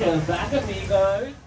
Welcome back, amigos.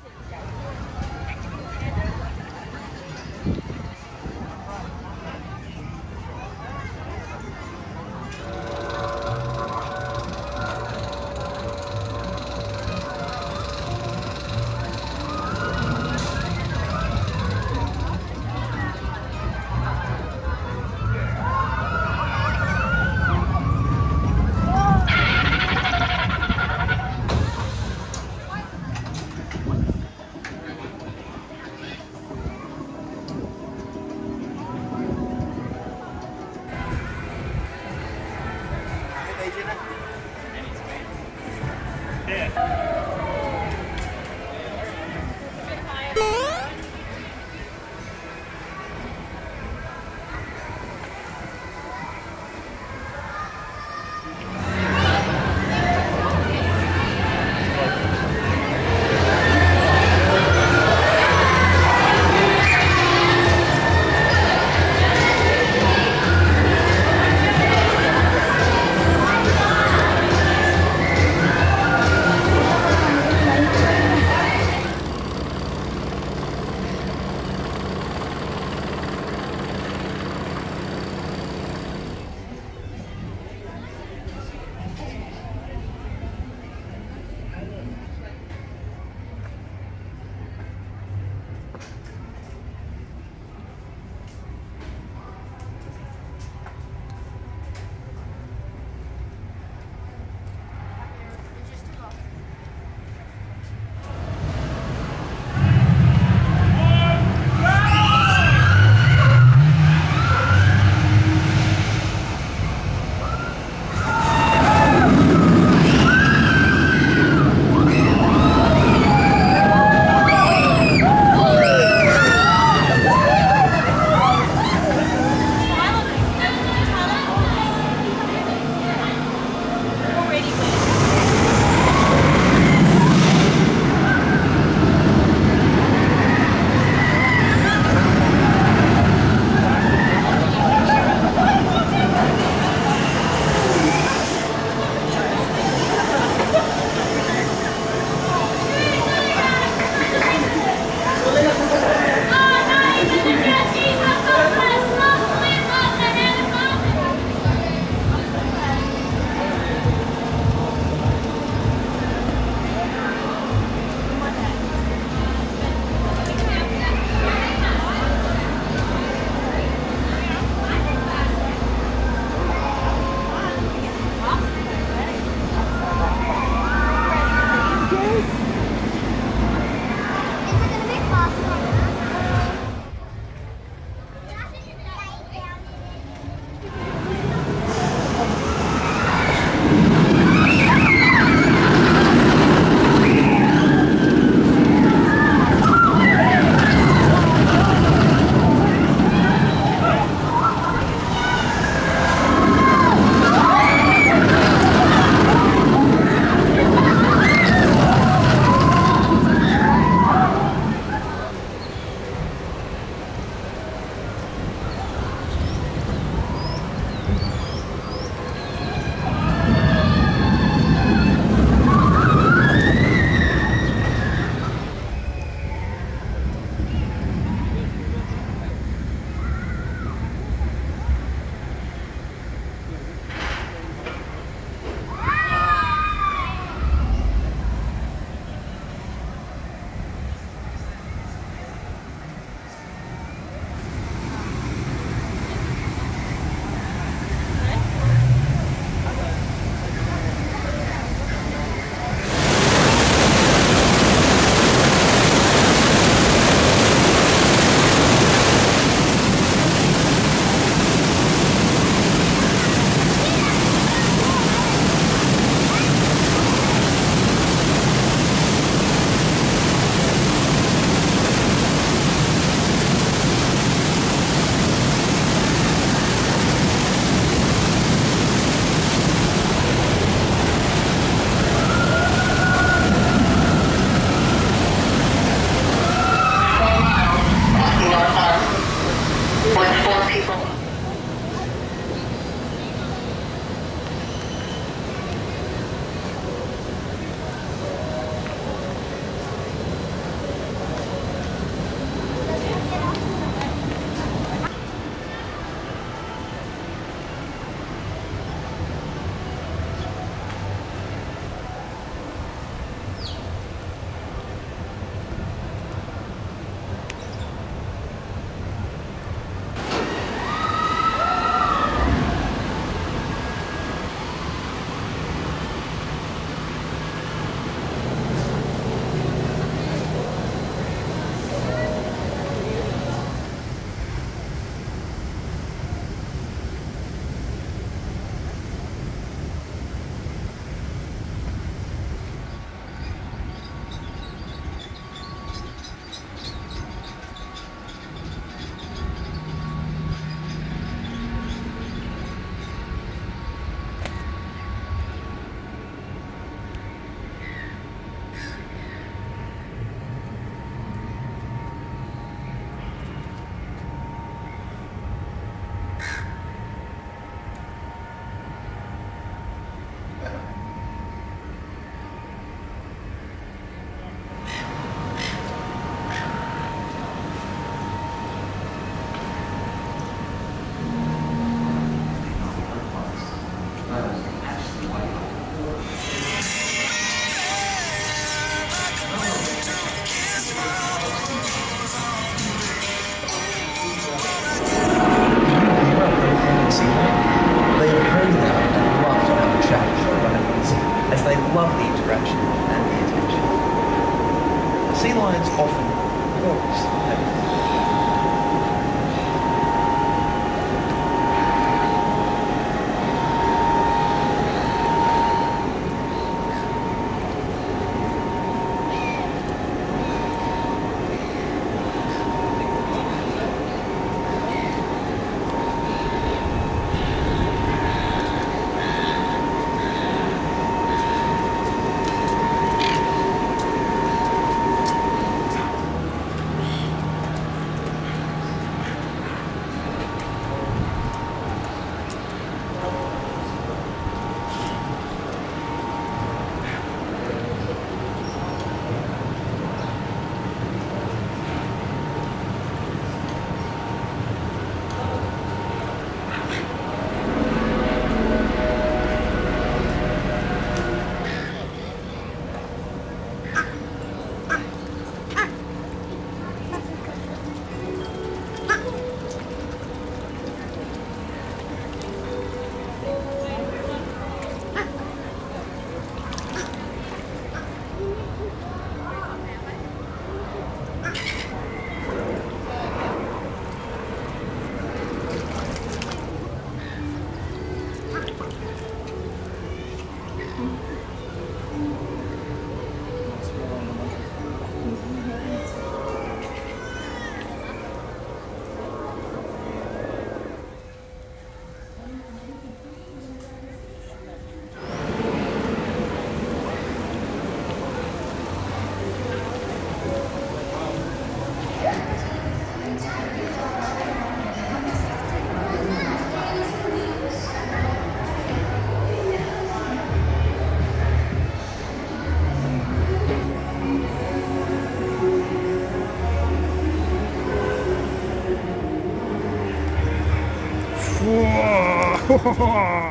哈 哈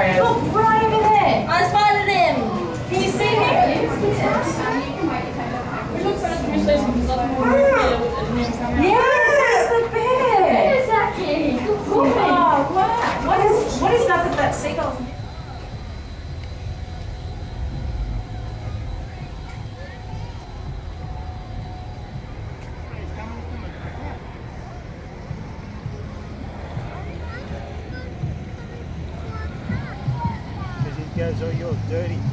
Sorry, I Look, right over there. I spotted him. Can you see him? Yes, the bear. Exactly. Good Oh, boy. wow. What is, what is that with that seagull? Dirty.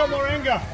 Got more anger.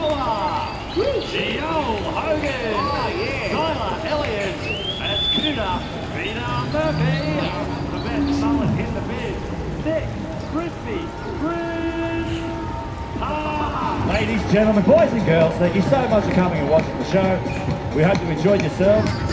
Boa. Gio Hogan. Oh, yeah. Tyler Elliott. And Cooter. Rita Murphy. The best mullet in the biz. Nick Crispy. Chris. Ah. Ladies, gentlemen, boys and girls, thank you so much for coming and watching the show. We hope you enjoyed yourselves.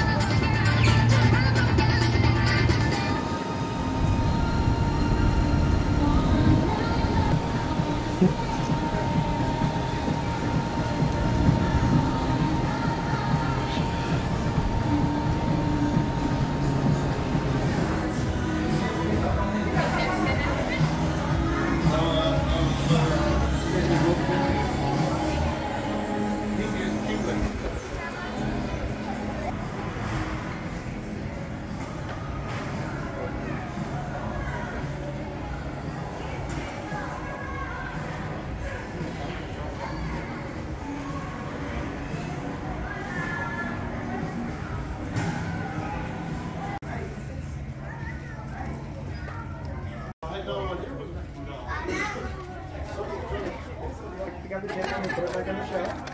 Grab